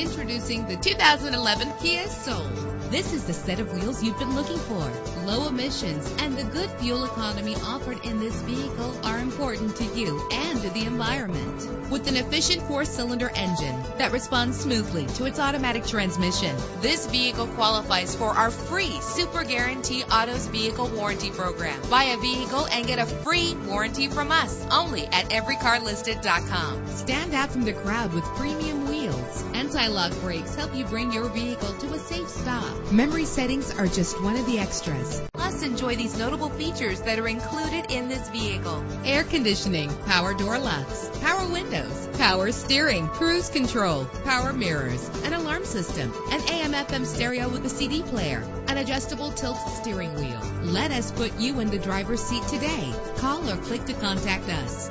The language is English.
Introducing the 2011 Kia Soul. This is the set of wheels you've been looking for. Low emissions and the good fuel economy offered in this vehicle are important to you and to the environment. With an efficient four-cylinder engine that responds smoothly to its automatic transmission, this vehicle qualifies for our free Super Guarantee Autos Vehicle Warranty Program. Buy a vehicle and get a free warranty from us only at everycarlisted.com. Stand out from the crowd with premium wheels. Anti-lock brakes help you bring your vehicle to a safe stop. Memory settings are just one of the extras. Plus, enjoy these notable features that are included in this vehicle. Air conditioning, power door locks, power windows, power steering, cruise control, power mirrors, an alarm system, an AM FM stereo with a CD player, an adjustable tilt steering wheel. Let us put you in the driver's seat today. Call or click to contact us.